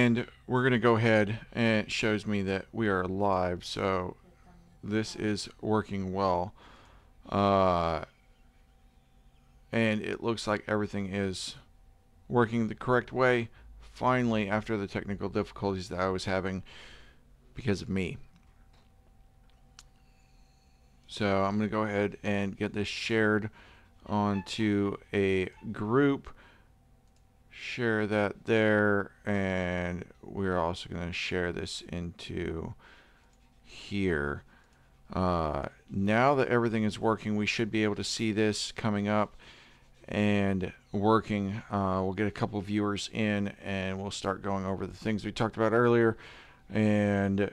And we're going to go ahead and it shows me that we are live. So this is working well. Uh, and it looks like everything is working the correct way finally after the technical difficulties that I was having because of me. So I'm going to go ahead and get this shared onto a group share that there and we're also going to share this into here. Uh, now that everything is working we should be able to see this coming up and working. Uh, we'll get a couple viewers in and we'll start going over the things we talked about earlier. And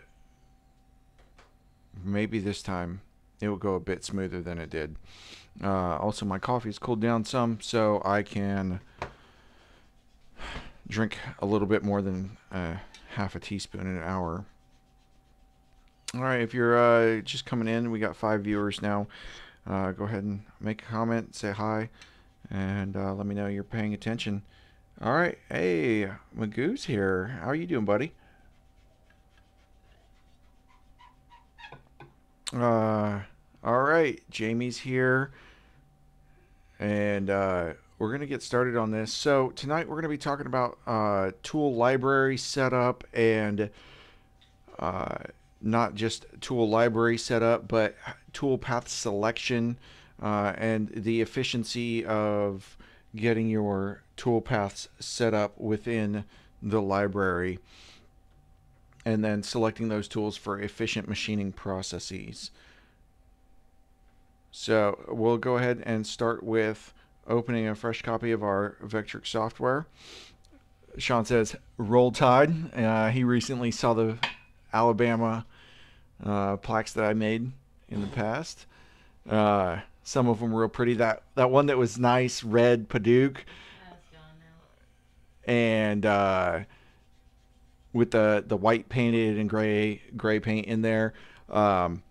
maybe this time it will go a bit smoother than it did. Uh, also my coffee's cooled down some so I can drink a little bit more than uh, half a teaspoon in an hour. All right, if you're uh, just coming in, we got five viewers now. Uh, go ahead and make a comment, say hi, and uh, let me know you're paying attention. All right, hey, Magoo's here. How are you doing, buddy? Uh, all right, Jamie's here, and uh, we're going to get started on this. So tonight we're going to be talking about uh, tool library setup and uh, not just tool library setup, but tool path selection uh, and the efficiency of getting your tool paths set up within the library and then selecting those tools for efficient machining processes. So we'll go ahead and start with opening a fresh copy of our Vectric software. Sean says, Roll Tide. Uh, he recently saw the Alabama uh, plaques that I made in the past. Uh, some of them were real pretty. That that one that was nice, red Padauk, and uh, with the the white painted and gray gray paint in there. Um,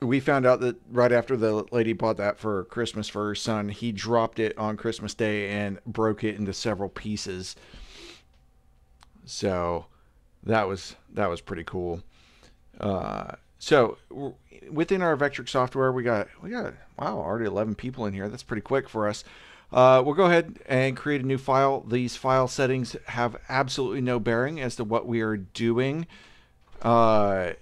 we found out that right after the lady bought that for Christmas for her son, he dropped it on Christmas Day and broke it into several pieces. So that was that was pretty cool. Uh, so within our Vectric software, we got we got wow already 11 people in here. That's pretty quick for us. Uh, we'll go ahead and create a new file. These file settings have absolutely no bearing as to what we are doing. Uh,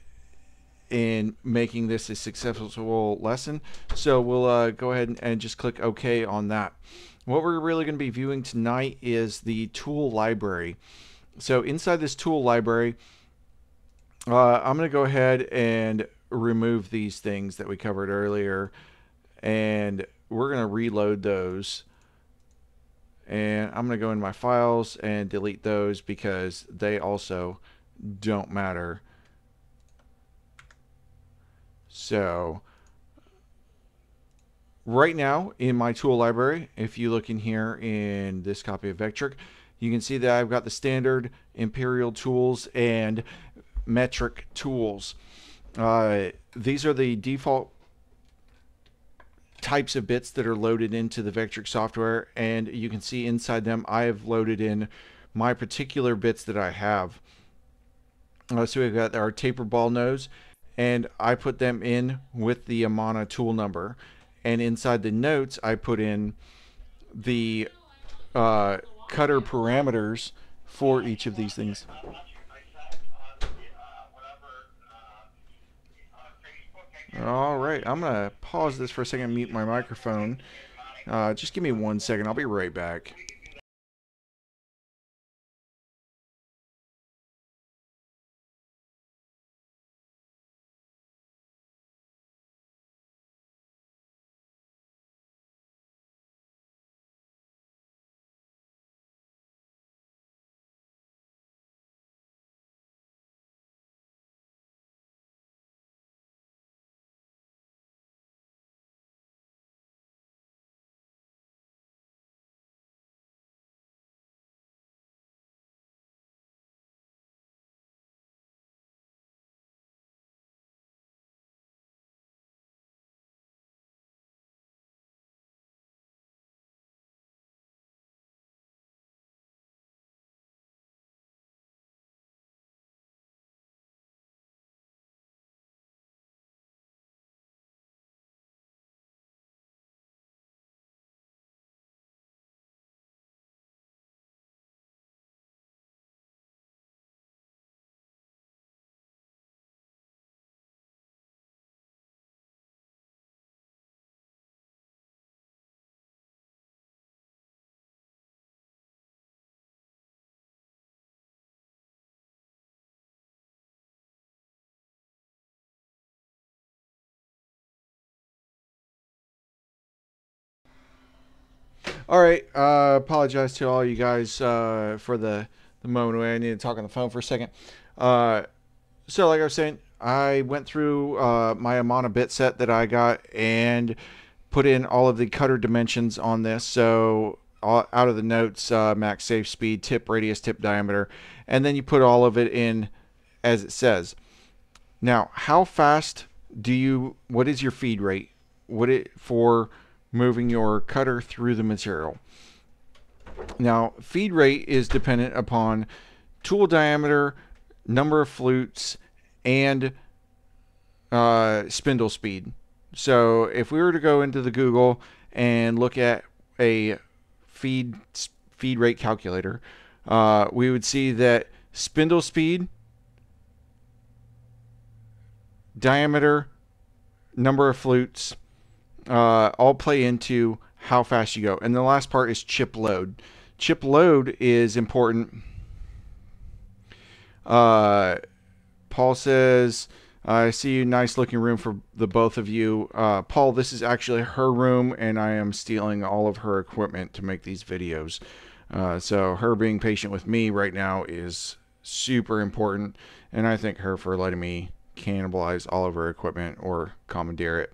in making this a successful lesson. So we'll uh, go ahead and, and, just click OK on that. What we're really going to be viewing tonight is the tool library. So inside this tool library, uh, I'm going to go ahead and remove these things that we covered earlier. And we're going to reload those. And I'm going to go in my files and delete those because they also don't matter so right now in my tool library, if you look in here in this copy of Vectric, you can see that I've got the standard imperial tools and metric tools. Uh, these are the default types of bits that are loaded into the Vectric software and you can see inside them I have loaded in my particular bits that I have. Uh, so we've got our taper ball nose and I put them in with the Amana tool number. And inside the notes, I put in the uh, cutter parameters for each of these things. All right, I'm going to pause this for a second, mute my microphone. Uh, just give me one second. I'll be right back. All right. Uh, apologize to all you guys uh, for the, the moment where I needed to talk on the phone for a second. Uh, so, like I was saying, I went through uh, my Amana bit set that I got and put in all of the cutter dimensions on this. So, all, out of the notes, uh, max safe speed, tip radius, tip diameter, and then you put all of it in as it says. Now, how fast do you? What is your feed rate? What it for moving your cutter through the material? Now, feed rate is dependent upon tool diameter, number of flutes, and uh, spindle speed. So, if we were to go into the Google and look at a feed feed rate calculator, uh, we would see that spindle speed diameter, number of flutes, uh, all play into how fast you go. And the last part is chip load. Chip load is important. Uh, Paul says, I see you. Nice looking room for the both of you. Uh, Paul, this is actually her room, and I am stealing all of her equipment to make these videos. Uh, so her being patient with me right now is super important, and I thank her for letting me cannibalize all of her equipment or commandeer it.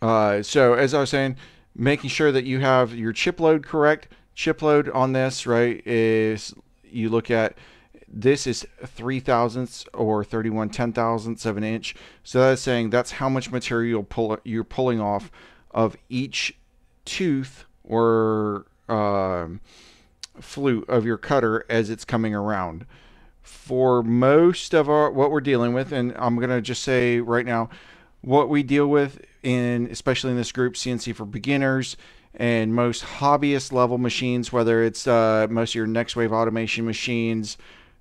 Uh, so as I was saying, making sure that you have your chip load correct. Chip load on this, right, is you look at this is three thousandths or 31 ten thousandths of an inch. So that's saying that's how much material pull, you're pulling off of each tooth or uh, flute of your cutter as it's coming around for most of our what we're dealing with, and I'm gonna just say right now, what we deal with in especially in this group, CNC for beginners and most hobbyist level machines, whether it's uh, most of your next wave automation machines,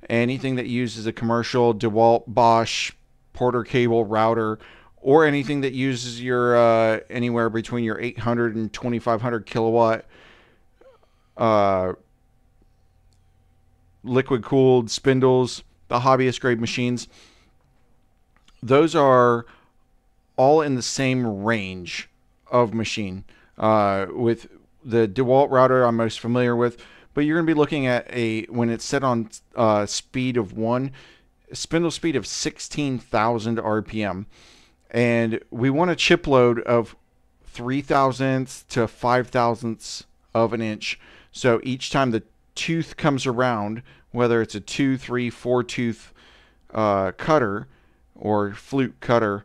anything that uses a commercial DeWalt, Bosch, Porter cable router, or anything that uses your uh, anywhere between your 800 and 2500 kilowatt uh, liquid cooled spindles, the hobbyist grade machines, those are all in the same range of machine. Uh, with the DeWalt router, I'm most familiar with, but you're going to be looking at a when it's set on uh, speed of one, spindle speed of 16,000 RPM, and we want a chip load of three thousandths to five thousandths of an inch. So each time the tooth comes around, whether it's a two, three, four tooth uh, cutter or flute cutter,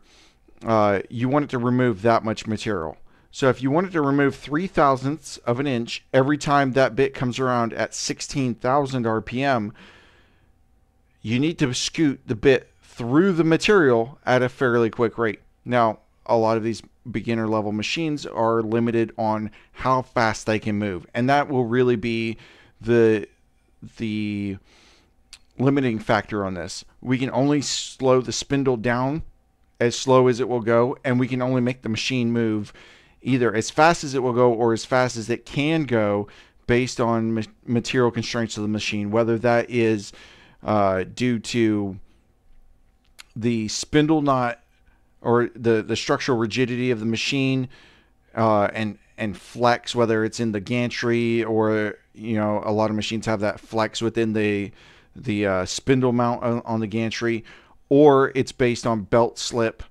uh, you want it to remove that much material. So if you wanted to remove three thousandths of an inch every time that bit comes around at 16,000 RPM, you need to scoot the bit through the material at a fairly quick rate. Now, a lot of these beginner level machines are limited on how fast they can move, and that will really be the the limiting factor on this. We can only slow the spindle down as slow as it will go, and we can only make the machine move either as fast as it will go or as fast as it can go based on ma- material constraints of the machine, whether that is uh, due to the spindle knot or the, the structural rigidity of the machine uh, and and flex, whether it's in the gantry or you know a lot of machines have that flex within the the uh, spindle mount on, on the gantry, or it's based on belt slip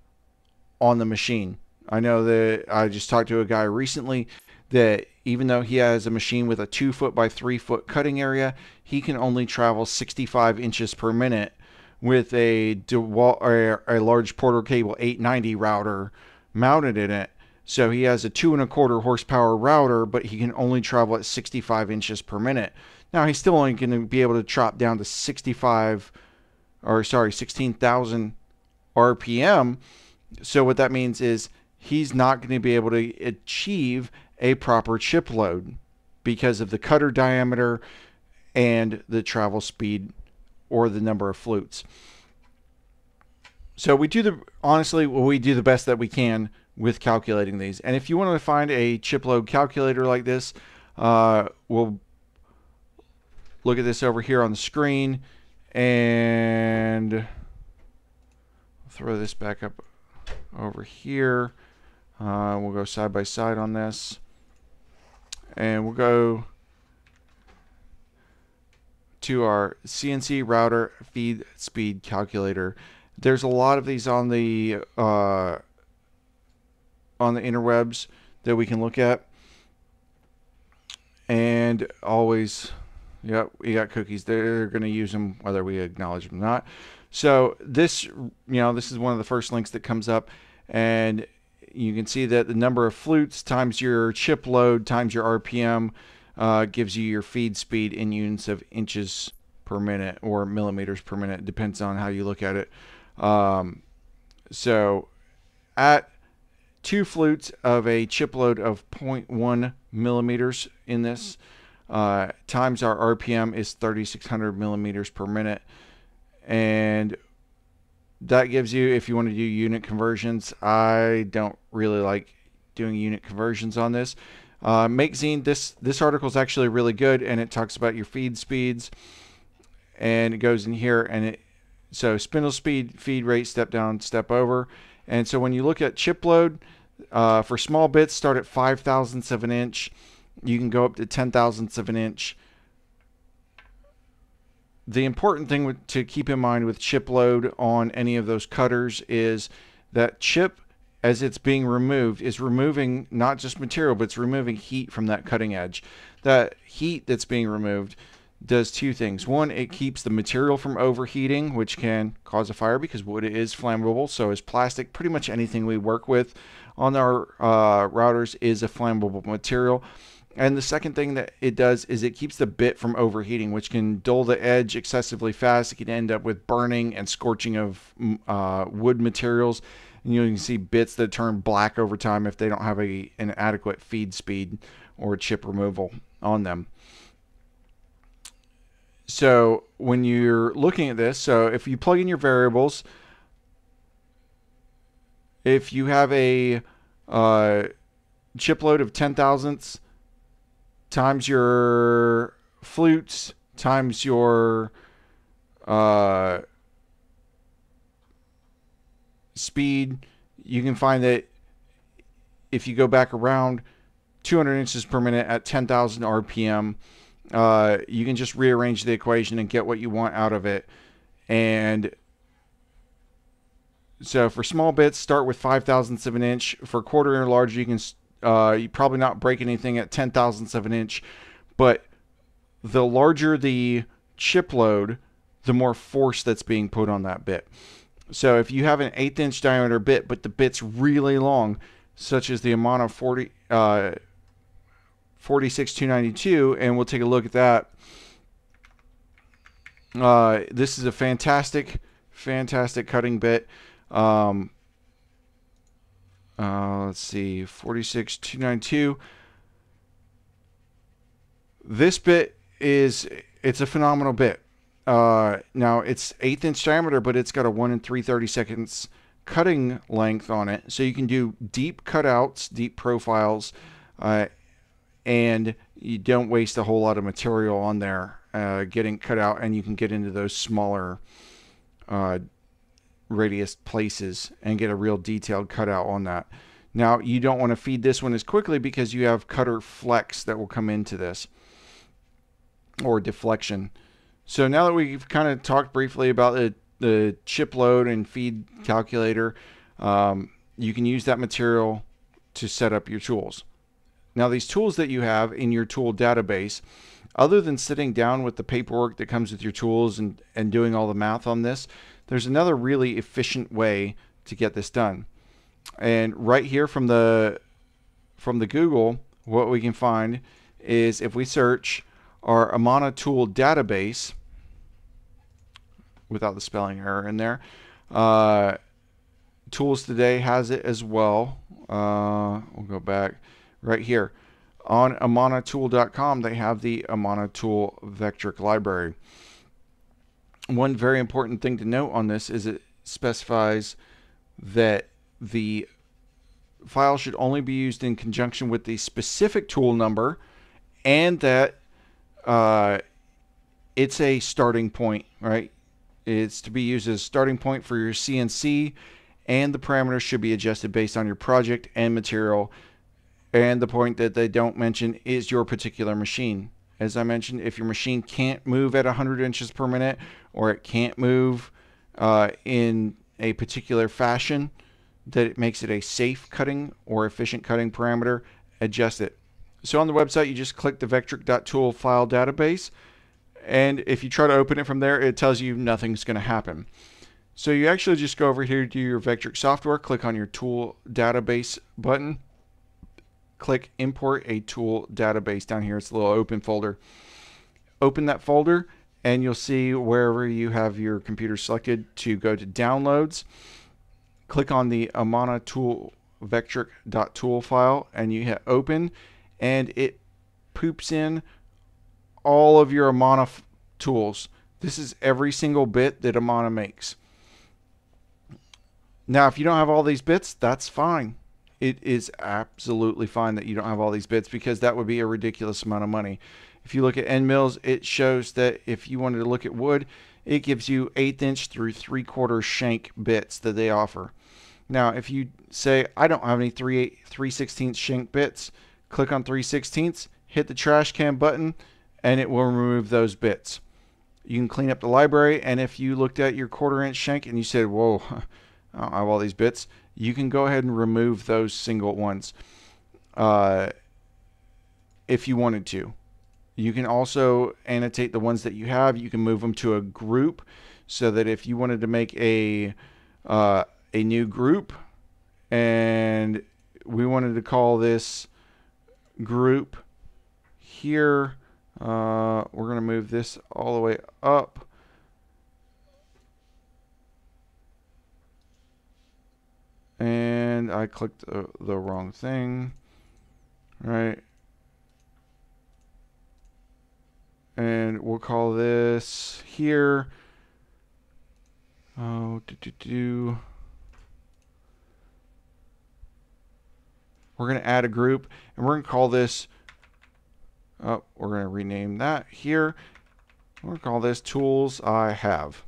on the machine. I know that I just talked to a guy recently that even though he has a machine with a two foot by three foot cutting area, he can only travel 65 inches per minute with a DeWalt or a large Porter Cable 890 router mounted in it. So he has a two and a quarter horsepower router, but he can only travel at 65 inches per minute. Now he's still only going to be able to chop down to 65, or sorry, 16,000 RPM. So what that means is he's not going to be able to achieve a proper chip load because of the cutter diameter and the travel speed or the number of flutes. So we do the honestly, we do the best that we can with calculating these. And if you want to find a chip load calculator like this, uh, we'll look at this over here on the screen and throw this back up over here. Uh, we'll go side by side on this. and we'll go to our CNC router feed speed calculator. There's a lot of these on the uh, on the interwebs that we can look at, and always, yep, we got cookies. They're going to use them whether we acknowledge them or not. So this, you know, this is one of the first links that comes up, and you can see that the number of flutes times your chip load times your RPM uh, gives you your feed speed in units of inches per minute or millimeters per minute. Depends on how you look at it. Um, so at two flutes of a chip load of 0.1 millimeters in this uh, times our RPM is 3600 millimeters per minute. And that gives you, if you want to do unit conversions, I don't really like doing unit conversions on this. Uh, MakeZine, this this article is actually really good, and it talks about your feed speeds, and it goes in here, and it so spindle speed, feed rate, step down, step over, and so when you look at chip load uh, for small bits, start at five thousandths of an inch, you can go up to ten thousandths of an inch. The important thing to keep in mind with chip load on any of those cutters is that chip as it's being removed is removing not just material but it's removing heat from that cutting edge. That heat that's being removed does two things. One it keeps the material from overheating which can cause a fire because wood is flammable so is plastic. Pretty much anything we work with on our uh, routers is a flammable material and the second thing that it does is it keeps the bit from overheating, which can dull the edge excessively fast. It can end up with burning and scorching of uh, wood materials and you can see bits that turn black over time if they don't have a an adequate feed speed or chip removal on them. So when you're looking at this, so if you plug in your variables, if you have a uh, chip load of 10 thousandths times your flutes times your uh, speed, you can find that if you go back around 200 inches per minute at 10,000 RPM, uh, you can just rearrange the equation and get what you want out of it. And so for small bits, start with 5 thousandths of an inch. For quarter or larger, you can uh, you probably not break anything at 10 thousandths of an inch. But the larger the chip load, the more force that's being put on that bit. So if you have an eighth inch diameter bit, but the bit's really long, such as the Amana 40, uh, 46292, and we'll take a look at that. Uh, this is a fantastic, fantastic cutting bit. Um, uh, let's see, 46292. This bit is, it's a phenomenal bit. Uh, now it's eighth inch diameter, but it's got a one and three thirty seconds cutting length on it, so you can do deep cutouts, deep profiles, uh, and you don't waste a whole lot of material on there uh, getting cut out, and you can get into those smaller uh, radius places and get a real detailed cutout on that. Now you don't want to feed this one as quickly because you have cutter flex that will come into this or deflection. So now that we've kind of talked briefly about the, the chip load and feed calculator, um, you can use that material to set up your tools. Now these tools that you have in your tool database, other than sitting down with the paperwork that comes with your tools and, and doing all the math on this, there's another really efficient way to get this done. And right here from the from the Google, what we can find is if we search our Amana tool database without the spelling error in there. Uh, Tools Today has it as well. Uh, we'll go back right here. On amanatool.com, they have the Amana Tool Vectric library. One very important thing to note on this is it specifies that the file should only be used in conjunction with the specific tool number and that uh, it's a starting point, right? It's to be used as a starting point for your CNC, and the parameters should be adjusted based on your project and material And the point that they don't mention is your particular machine. As I mentioned, if your machine can't move at 100 inches per minute or it can't move uh, in a particular fashion that it makes it a safe cutting or efficient cutting parameter, adjust it. So on the website, you just click the vectric.tool file database. And if you try to open it from there, it tells you nothing's going to happen. So you actually just go over here to your Vectric software, click on your tool database button, click import a tool database down here. It's a little open folder. Open that folder and you'll see wherever you have your computer selected to go to downloads. Click on the Amana tool vectric.tool file and you hit open and it poops in all of your Amana tools. This is every single bit that Amana makes. Now, if you don't have all these bits, that's fine. It is absolutely fine that you don't have all these bits because that would be a ridiculous amount of money. If you look at end mills, it shows that if you wanted to look at wood, it gives you eighth inch through three quarter shank bits that they offer. Now, if you say, I don't have any 3, 3 16 shank bits, click on 3 16 hit the trash can button, and it will remove those bits. You can clean up the library, and if you looked at your quarter inch shank and you said, whoa, I don't have all these bits, you can go ahead and remove those single ones uh, if you wanted to. You can also annotate the ones that you have. You can move them to a group so that if you wanted to make a uh, a new group and we wanted to call this group here, uh, we're going to move this all the way up. And I clicked the, the wrong thing. Right. and we'll call this here. Oh, do, do, do. We're going to add a group and we're going to call this, oh, we're going to rename that here. We're going to call this tools I have.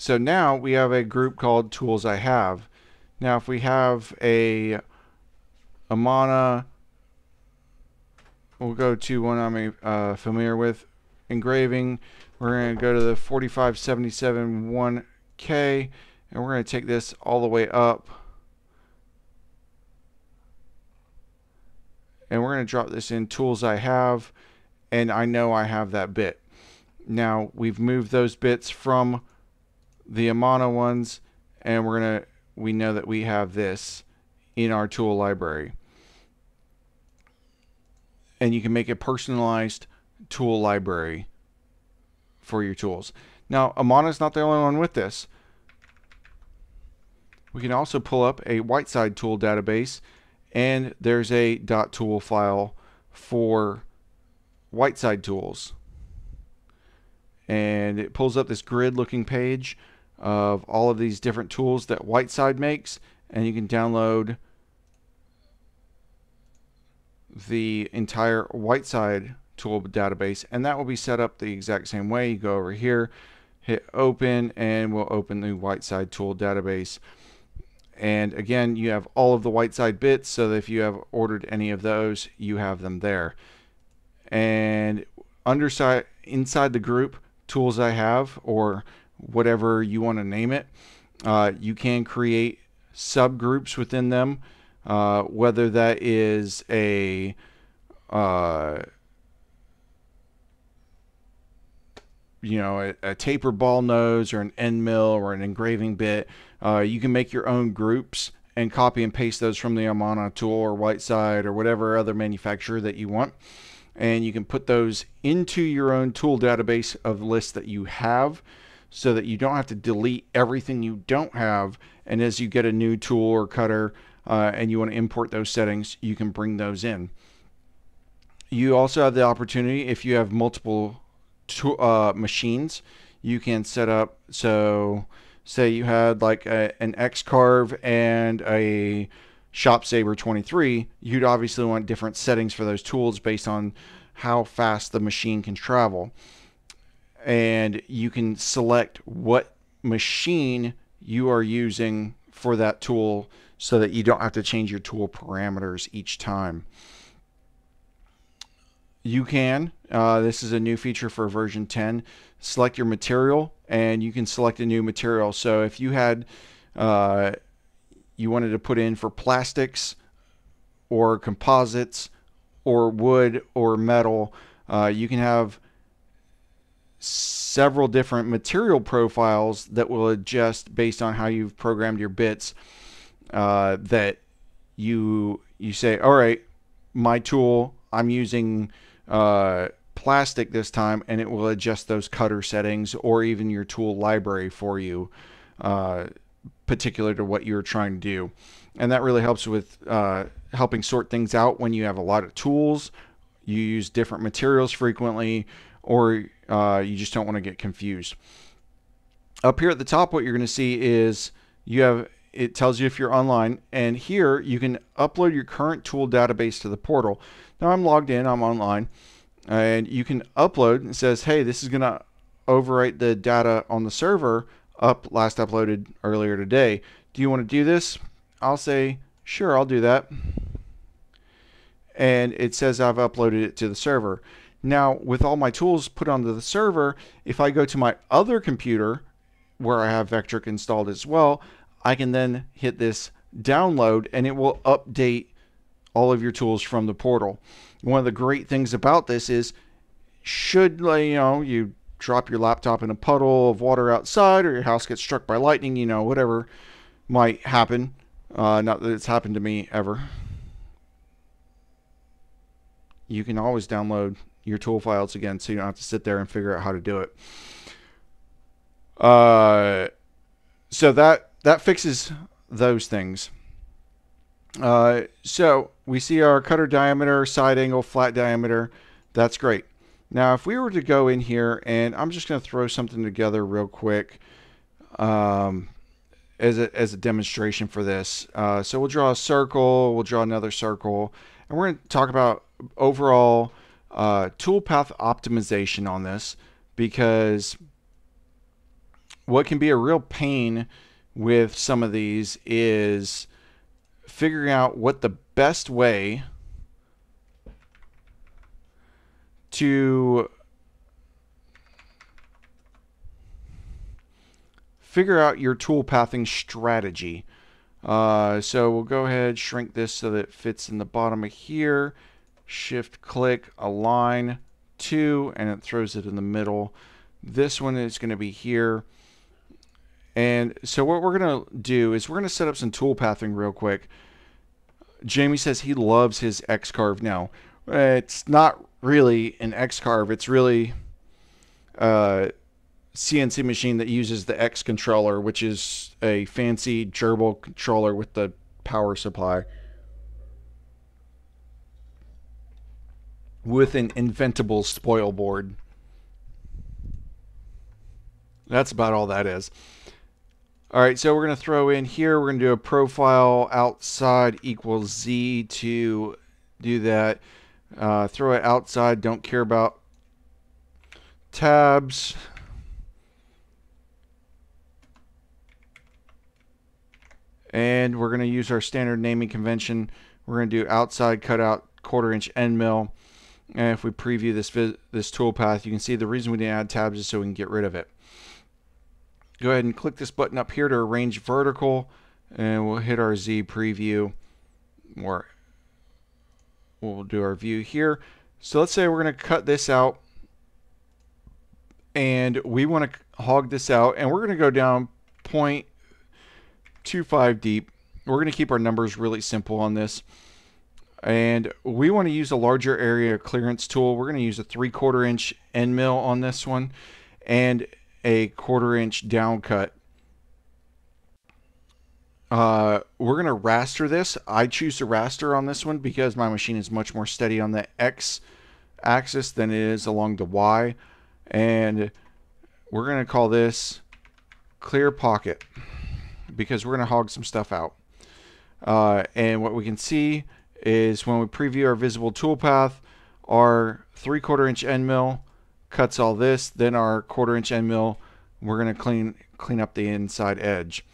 So now we have a group called tools I have. Now, if we have a Amana, we'll go to one I'm uh, familiar with, engraving. We're going to go to the 4577 1K, and we're going to take this all the way up. And we're going to drop this in tools I have, and I know I have that bit. Now, we've moved those bits from the Amana ones, and we're to we know that we have this in our tool library. And you can make a personalized tool library for your tools. Now, Amana is not the only one with this. We can also pull up a Whiteside tool database, and there's a dot .tool file for Whiteside tools. And it pulls up this grid looking page of all of these different tools that Whiteside makes, and you can download the entire Whiteside tool database, and that will be set up the exact same way. You go over here, hit open, and we'll open the Whiteside tool database. And again, you have all of the Whiteside bits, so that if you have ordered any of those, you have them there. And inside the group tools I have, or whatever you want to name it. Uh, you can create subgroups within them, uh, whether that is a uh, you know a, a, taper ball nose or an end mill or an engraving bit. Uh, you can make your own groups and copy and paste those from the Amana tool or Whiteside or whatever other manufacturer that you want. And you can put those into your own tool database of lists that you have so that you don't have to delete everything you don't have. And as you get a new tool or cutter uh, and you want to import those settings, you can bring those in. You also have the opportunity, if you have multiple uh, machines, you can set up, so say you had like a, an X-Carve and a ShopSabre 23, you'd obviously want different settings for those tools based on how fast the machine can travel and you can select what machine you are using for that tool so that you don't have to change your tool parameters each time. You can, uh, this is a new feature for version 10, select your material and you can select a new material. So if you had, uh, you wanted to put in for plastics or composites or wood or metal, uh, you can have several different material profiles that will adjust based on how you've programmed your bits uh, that you you say, all right, my tool, I'm using uh, plastic this time, and it will adjust those cutter settings or even your tool library for you, uh, particular to what you're trying to do. And that really helps with uh, helping sort things out when you have a lot of tools, you use different materials frequently, or uh, you just don't want to get confused. Up here at the top, what you're going to see is you have it tells you if you're online and here you can upload your current tool database to the portal. Now I'm logged in I'm online and you can upload it says hey this is gonna overwrite the data on the server up last uploaded earlier today. Do you want to do this? I'll say sure I'll do that. And it says I've uploaded it to the server now with all my tools put onto the server if I go to my other computer where I have Vectric installed as well I can then hit this download and it will update all of your tools from the portal. One of the great things about this is should you know you drop your laptop in a puddle of water outside or your house gets struck by lightning, you know, whatever might happen. Uh, not that it's happened to me ever. You can always download your tool files again so you don't have to sit there and figure out how to do it. Uh, so that that fixes those things. Uh, so we see our cutter diameter, side angle, flat diameter. That's great. Now, if we were to go in here, and I'm just going to throw something together real quick um, as, a, as a demonstration for this. Uh, so we'll draw a circle, we'll draw another circle, and we're going to talk about overall uh, toolpath optimization on this because what can be a real pain with some of these is figuring out what the best way to figure out your tool pathing strategy. Uh, so we'll go ahead, shrink this so that it fits in the bottom of here. Shift click, align to, and it throws it in the middle. This one is going to be here. And so what we're going to do is we're going to set up some tool pathing real quick. Jamie says he loves his X-Carve now. It's not really an X-Carve. It's really uh, a CNC machine that uses the X controller, which is a fancy GRBL controller with the power supply. With an inventable spoil board. That's about all that is. All right, so we're going to throw in here, we're going to do a profile outside equals Z to do that. Uh, throw it outside, don't care about tabs. And we're going to use our standard naming convention. We're going to do outside cutout quarter inch end mill. And if we preview this this toolpath, you can see the reason we didn't add tabs is so we can get rid of it go ahead and click this button up here to arrange vertical and we'll hit our Z preview or we'll do our view here. So let's say we're going to cut this out and we want to hog this out and we're going to go down 0.25 deep. We're going to keep our numbers really simple on this. And we want to use a larger area clearance tool. We're going to use a three quarter inch end mill on this one. And a quarter inch down cut. Uh, we're going to raster this. I choose to raster on this one because my machine is much more steady on the X axis than it is along the Y. And we're going to call this clear pocket because we're going to hog some stuff out. Uh, and what we can see is when we preview our visible toolpath, our three quarter inch end mill cuts all this. Then our quarter inch end mill We're going to clean clean up the inside edge.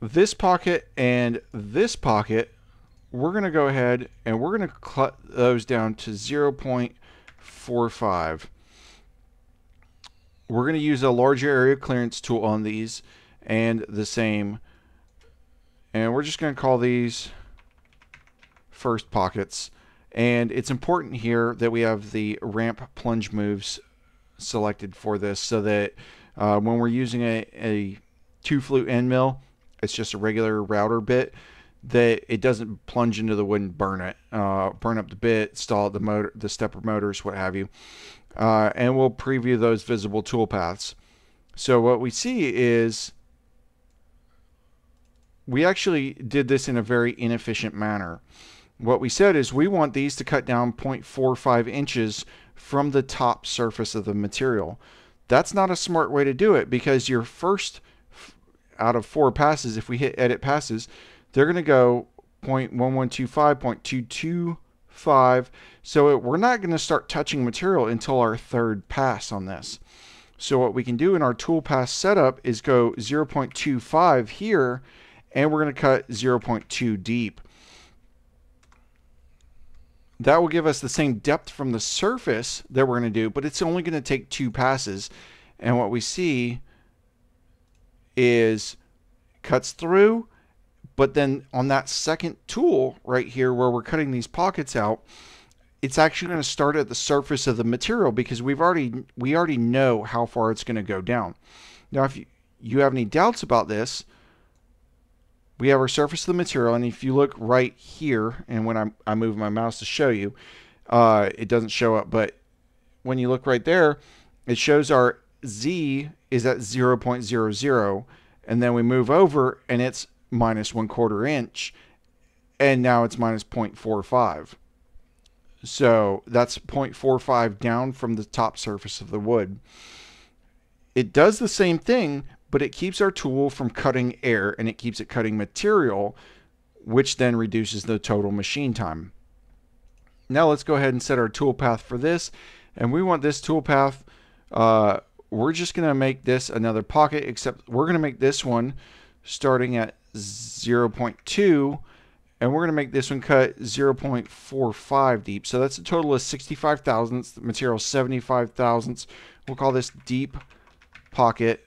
This pocket and this pocket, we're going to go ahead and we're going to cut those down to 0.45. We're going to use a larger area clearance tool on these and the same. And we're just going to call these first pockets. And it's important here that we have the ramp plunge moves selected for this so that uh, when we're using a, a two flute end mill, it's just a regular router bit that it doesn't plunge into the wood and burn it, uh, burn up the bit, stall the motor, the stepper motors, what have you. Uh, and we'll preview those visible tool paths. So what we see is we actually did this in a very inefficient manner. What we said is we want these to cut down 0.45 inches from the top surface of the material. That's not a smart way to do it because your first out of four passes, if we hit edit passes, they're going to go 0.1125, 0.225. So it, we're not going to start touching material until our third pass on this. So what we can do in our tool pass setup is go 0.25 here, and we're going to cut 0.2 deep. That will give us the same depth from the surface that we're going to do, but it's only going to take two passes. And what we see is cuts through, but then on that second tool right here where we're cutting these pockets out, it's actually going to start at the surface of the material because we've already we already know how far it's going to go down. Now if you, you have any doubts about this, we have our surface of the material and if you look right here and when I, I move my mouse to show you uh, it doesn't show up but when you look right there it shows our Z is at 0.00 and then we move over and it's minus one quarter inch and now it's minus 0.45 so that's 0.45 down from the top surface of the wood. It does the same thing but it keeps our tool from cutting air and it keeps it cutting material, which then reduces the total machine time. Now let's go ahead and set our tool path for this. And we want this tool path, uh, we're just going to make this another pocket, except we're going to make this one starting at 0.2 and we're going to make this one cut 0.45 deep. So that's a total of 65 thousandths, the material 75 thousandths. We'll call this deep pocket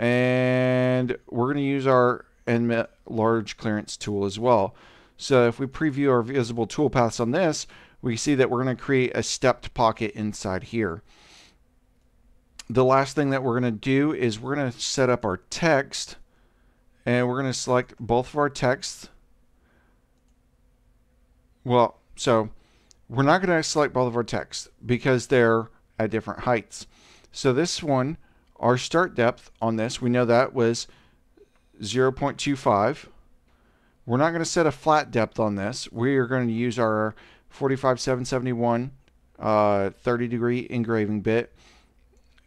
and we're going to use our end large clearance tool as well. So if we preview our visible toolpaths on this, we see that we're going to create a stepped pocket inside here. The last thing that we're going to do is we're going to set up our text and we're going to select both of our texts. Well, so we're not going to select both of our texts because they're at different heights. So this one, our start depth on this, we know that was 0.25. We're not going to set a flat depth on this. We are going to use our 45771 uh, 30 degree engraving bit.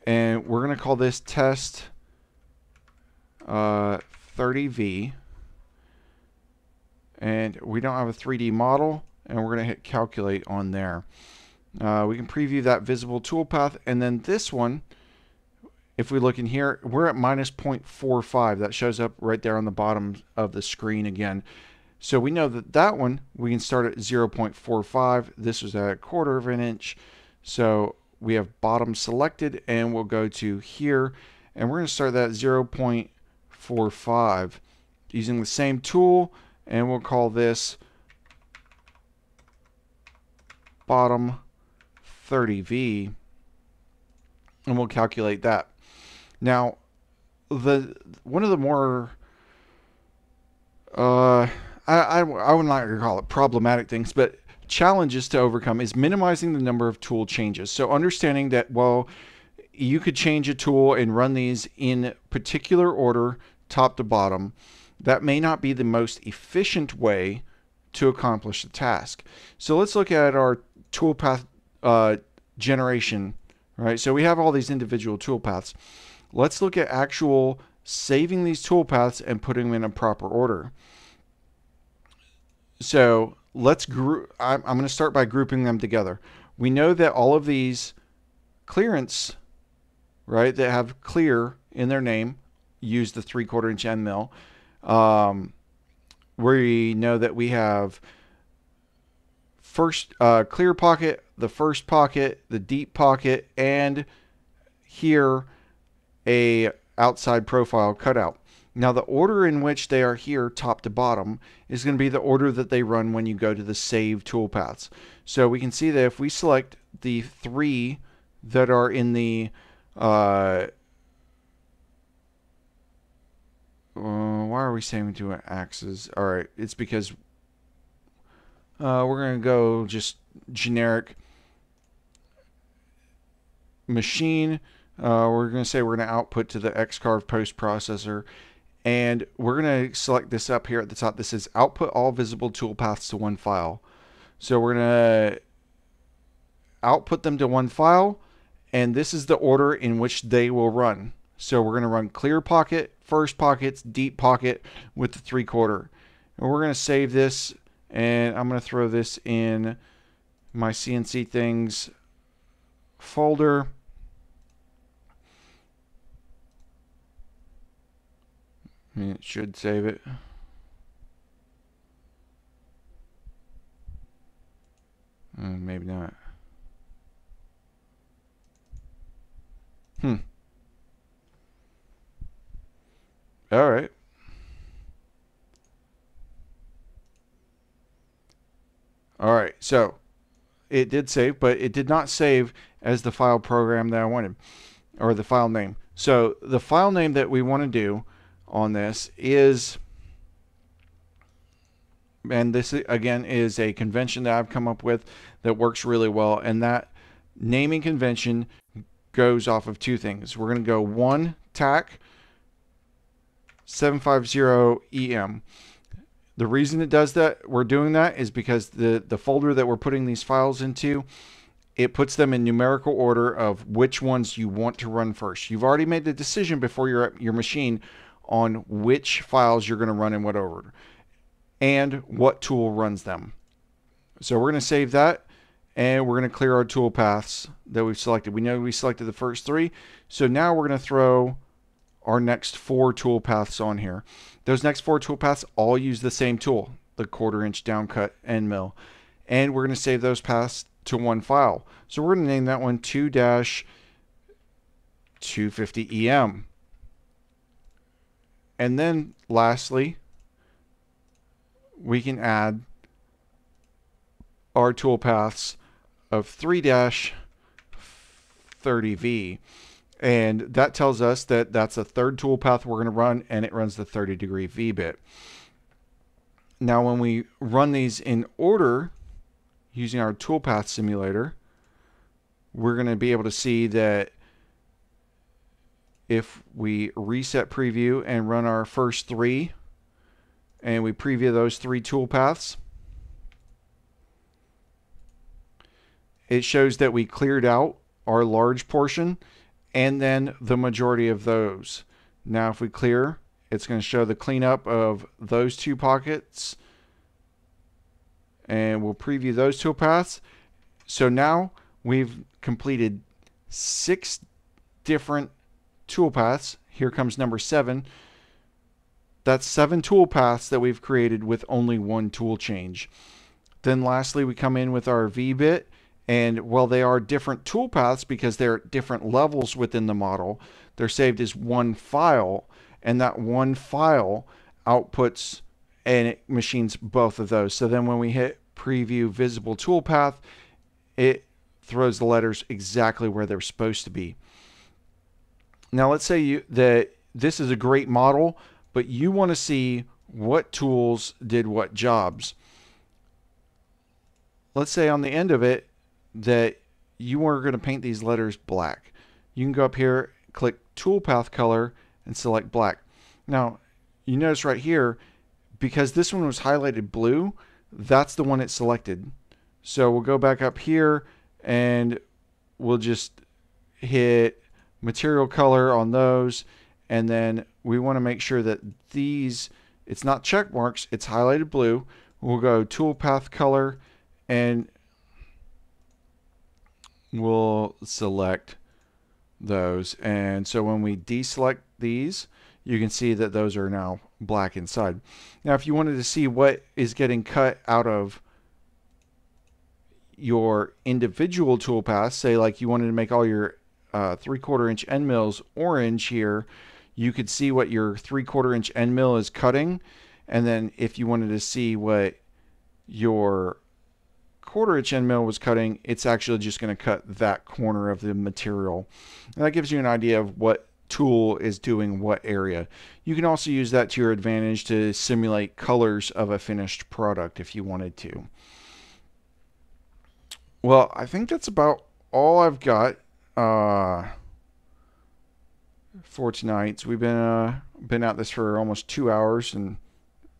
And we're going to call this test uh, 30V. And we don't have a 3D model. And we're going to hit calculate on there. Uh, we can preview that visible toolpath. And then this one, if we look in here, we're at minus 0.45. That shows up right there on the bottom of the screen again. So we know that that one, we can start at 0.45. This was at a quarter of an inch. So we have bottom selected and we'll go to here and we're going to start that 0.45 using the same tool and we'll call this bottom 30V and we'll calculate that. Now, the one of the more uh, I, I, I would not call it problematic things, but challenges to overcome is minimizing the number of tool changes. So understanding that, well, you could change a tool and run these in particular order, top to bottom. That may not be the most efficient way to accomplish the task. So let's look at our toolpath uh, generation, right? So we have all these individual toolpaths. Let's look at actual saving these toolpaths and putting them in a proper order. So let's group, I'm, I'm going to start by grouping them together. We know that all of these clearance right, that have clear in their name use the three quarter inch end mill. Um, we know that we have first uh, clear pocket, the first pocket, the deep pocket, and here a outside profile cutout. Now the order in which they are here top to bottom is going to be the order that they run when you go to the save toolpaths. So we can see that if we select the three that are in the uh, uh, why are we saving to axes? All right, it's because uh, we're going to go just generic machine. Uh, we're going to say we're going to output to the Xcarve post processor. And we're going to select this up here at the top. This is output all visible toolpaths to one file. So we're going to output them to one file. And this is the order in which they will run. So we're going to run clear pocket, first pockets, deep pocket with the three quarter. And we're going to save this and I'm going to throw this in my CNC things folder. I mean, it should save it. Uh, maybe not. Hmm. All right. All right, so it did save, but it did not save as the file program that I wanted, or the file name. So the file name that we want to do on this is, and this again is a convention that I've come up with that works really well, and that naming convention goes off of two things. We're going to go one TAC 750 EM. The reason it does that, we're doing that, is because the, the folder that we're putting these files into, it puts them in numerical order of which ones you want to run first. You've already made the decision before you're at your machine on which files you're going to run in what order and what tool runs them. So we're going to save that and we're going to clear our tool paths that we've selected. We know we selected the first three. So now we're going to throw our next four tool paths on here. Those next four tool paths all use the same tool, the quarter inch down cut end mill. And we're going to save those paths to one file. So we're going to name that one 2-250EM. And then lastly, we can add our toolpaths of 3-30V. And that tells us that that's a third toolpath we're going to run, and it runs the 30 degree V-bit. Now, when we run these in order using our toolpath simulator, we're going to be able to see that if we reset preview and run our first three, and we preview those three toolpaths, it shows that we cleared out our large portion and then the majority of those. Now if we clear, it's going to show the cleanup of those two pockets and we'll preview those toolpaths. So now we've completed six different tool paths. Here comes number seven. That's seven toolpaths that we've created with only one tool change. Then lastly, we come in with our V-bit and while they are different toolpaths because they're at different levels within the model, they're saved as one file, and that one file outputs and it machines both of those. So then when we hit preview visible toolpath, it throws the letters exactly where they're supposed to be. Now let's say you that this is a great model, but you want to see what tools did what jobs. Let's say on the end of it, that you are going to paint these letters black. You can go up here, click toolpath color, and select black. Now, you notice right here, because this one was highlighted blue, that's the one it selected. So we'll go back up here and we'll just hit material color on those. And then we want to make sure that these, it's not check marks, it's highlighted blue. We'll go toolpath color and we'll select those. And so when we deselect these, you can see that those are now black inside. Now, if you wanted to see what is getting cut out of your individual toolpaths, say like you wanted to make all your uh, three quarter inch end mills orange here, you could see what your three quarter inch end mill is cutting. And then if you wanted to see what your quarter inch end mill was cutting, it's actually just going to cut that corner of the material. And that gives you an idea of what tool is doing what area. You can also use that to your advantage to simulate colors of a finished product if you wanted to. Well, I think that's about all I've got uh, for tonight. So we've been uh, been at this for almost two hours and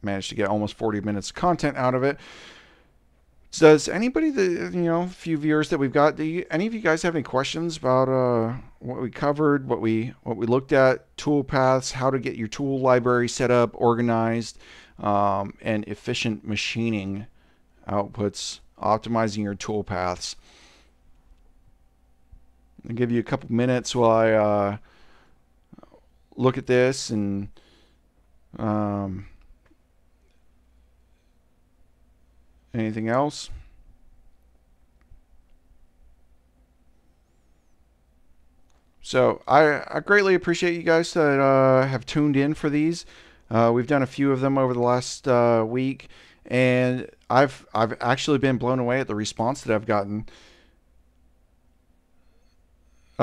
managed to get almost 40 minutes content out of it. Does anybody, the you know, few viewers that we've got, do you, any of you guys have any questions about uh, what we covered, what we what we looked at, tool paths, how to get your tool library set up, organized, um, and efficient machining outputs, optimizing your tool paths? I'll give you a couple minutes while I uh, look at this and. Um, Anything else? So I, I greatly appreciate you guys that uh, have tuned in for these. Uh, we've done a few of them over the last uh, week, and I've I've actually been blown away at the response that I've gotten.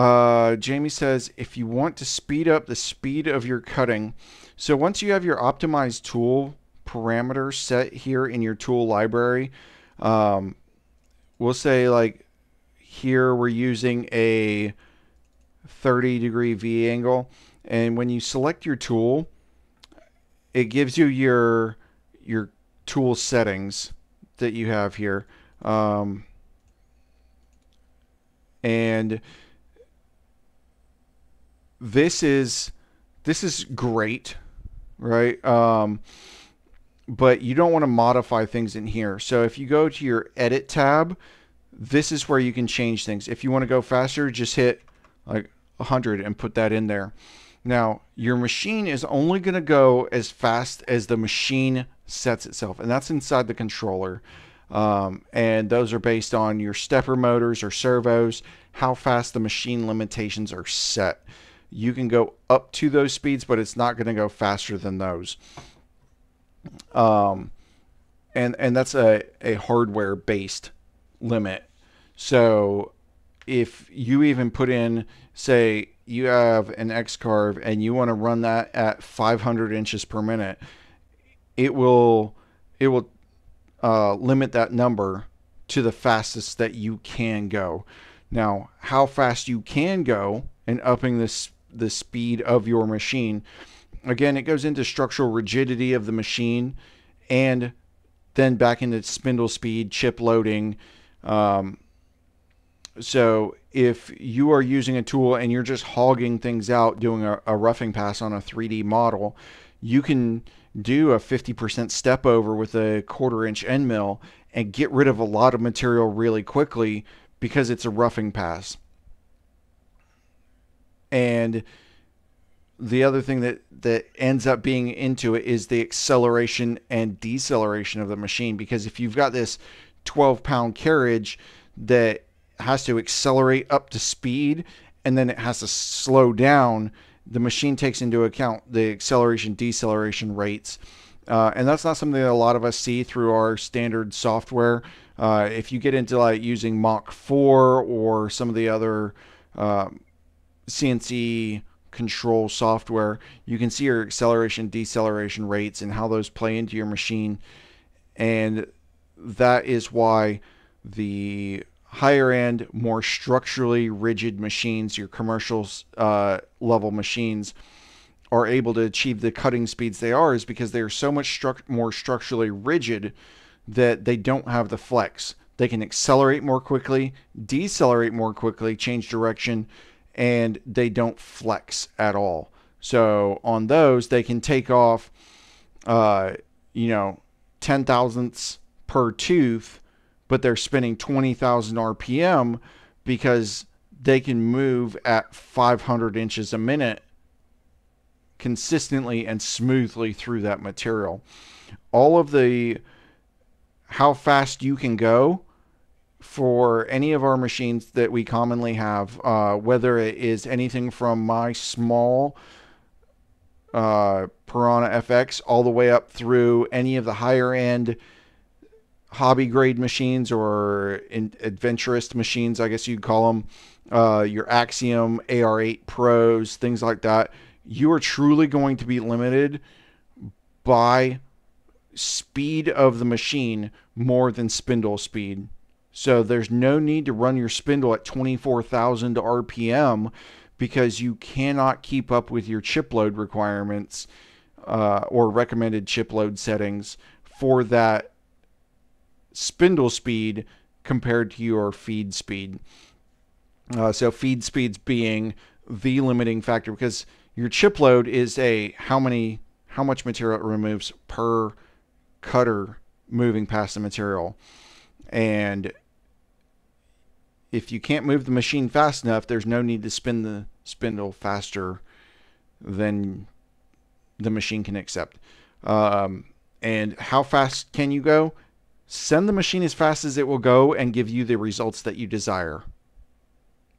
Uh, Jamie says if you want to speed up the speed of your cutting, so once you have your optimized tool parameters set here in your tool library. Um, we'll say like here we're using a 30 degree V angle. And when you select your tool, it gives you your your tool settings that you have here. Um, and this is this is great, right? Um, but you don't want to modify things in here. So if you go to your edit tab, this is where you can change things. If you want to go faster, just hit like 100 and put that in there. Now, your machine is only going to go as fast as the machine sets itself, and that's inside the controller. Um, and those are based on your stepper motors or servos, how fast the machine limitations are set. You can go up to those speeds, but it's not going to go faster than those. Um, and and that's a, a hardware based limit. So if you even put in, say, you have an X carve and you want to run that at 500 inches per minute, it will it will uh, limit that number to the fastest that you can go. Now, how fast you can go and upping this the speed of your machine again, it goes into structural rigidity of the machine and then back into spindle speed, chip loading. Um, so if you are using a tool and you're just hogging things out, doing a, a roughing pass on a 3D model, you can do a 50% step over with a quarter inch end mill and get rid of a lot of material really quickly because it's a roughing pass. And the other thing that that ends up being into it is the acceleration and deceleration of the machine. Because if you've got this 12 pound carriage that has to accelerate up to speed and then it has to slow down the machine takes into account the acceleration deceleration rates. Uh, and that's not something that a lot of us see through our standard software. Uh, if you get into like using Mach 4 or some of the other uh, cnc control software, you can see your acceleration, deceleration rates and how those play into your machine. And that is why the higher end, more structurally rigid machines, your commercial uh, level machines, are able to achieve the cutting speeds they are is because they are so much more structurally rigid that they don't have the flex. They can accelerate more quickly, decelerate more quickly, change direction, and they don't flex at all. So on those, they can take off, uh, you know, 10 thousandths per tooth, but they're spinning 20,000 RPM because they can move at 500 inches a minute consistently and smoothly through that material. All of the how fast you can go for any of our machines that we commonly have, uh, whether it is anything from my small uh, Piranha FX all the way up through any of the higher end hobby grade machines or in, adventurous machines, I guess you'd call them, uh, your Axiom AR8 Pros, things like that. You are truly going to be limited by speed of the machine more than spindle speed. So there's no need to run your spindle at 24,000 RPM because you cannot keep up with your chip load requirements uh, or recommended chip load settings for that spindle speed compared to your feed speed. Uh, so feed speeds being the limiting factor because your chip load is a how many how much material it removes per cutter moving past the material. And if you can't move the machine fast enough, there's no need to spin the spindle faster than the machine can accept. Um, and how fast can you go? Send the machine as fast as it will go and give you the results that you desire.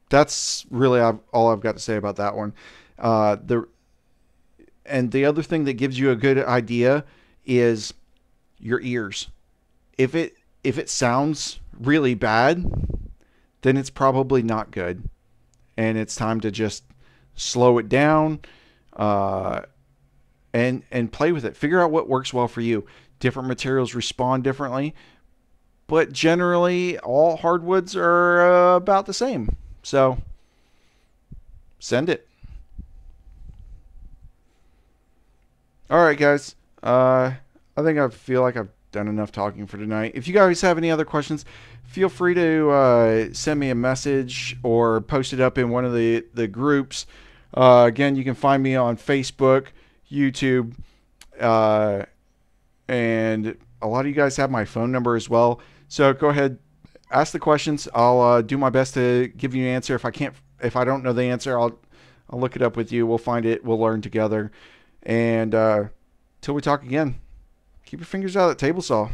That's really all I've got to say about that one. Uh, the and the other thing that gives you a good idea is your ears. If it if it sounds really bad, then it's probably not good, and it's time to just slow it down, uh, and and play with it. Figure out what works well for you. Different materials respond differently, but generally all hardwoods are uh, about the same. So send it. All right, guys. Uh, I think I feel like I've done enough talking for tonight. If you guys have any other questions, feel free to uh, send me a message or post it up in one of the, the groups. Uh, again, you can find me on Facebook, YouTube, uh, and a lot of you guys have my phone number as well. So go ahead, ask the questions. I'll uh, do my best to give you an answer. If I can't, if I don't know the answer, I'll I'll look it up with you. We'll find it. We'll learn together. And uh, till we talk again keep your fingers out of that table saw.